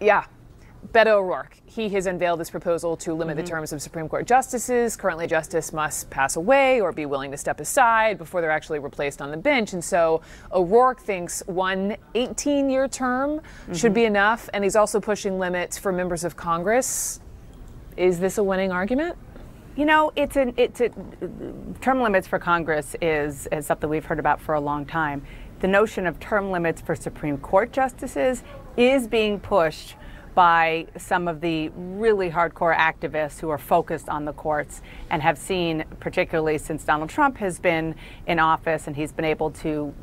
Yeah. Beto O'Rourke, he has unveiled this proposal to limit Mm-hmm. the terms of Supreme Court justices. Currently, justice must pass away or be willing to step aside before they're actually replaced on the bench. And so O'Rourke thinks one 18 year term should Mm-hmm. be enough. And he's also pushing limits for members of Congress. Is this a winning argument? You know, it's an it's a term limits for Congress is is something we've heard about for a long time. The notion of term limits for Supreme Court justices is being pushed by some of the really hardcore activists who are focused on the courts and have seen, particularly since Donald Trump has been in office and he's been able to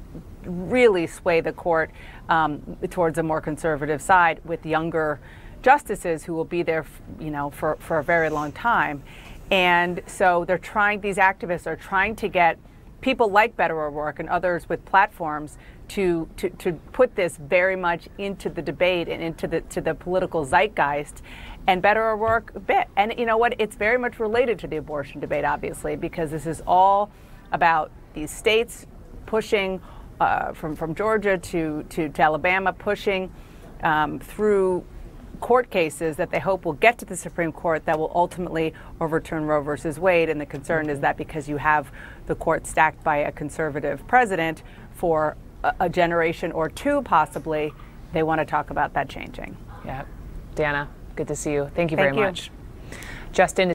really sway the court um, towards a more conservative side with younger justices who will be there, you know, for, for a very long time. And so they're trying, these activists are trying to get people like Beto O'Rourke and others with platforms to, to, to put this very much into the debate and into the, to the political zeitgeist. And Beto O'Rourke bit. And you know what? It's very much related to the abortion debate, obviously, because this is all about these states pushing uh, from, from Georgia to, to, to Alabama, pushing um, through court cases that they hope will get to the Supreme Court that will ultimately overturn Roe versus Wade. And the concern is that because you have the court stacked by a conservative president for a, a generation or two, possibly, they want to talk about that changing. Yeah. Dana, good to see you. Thank you Thank very you. much. Justin.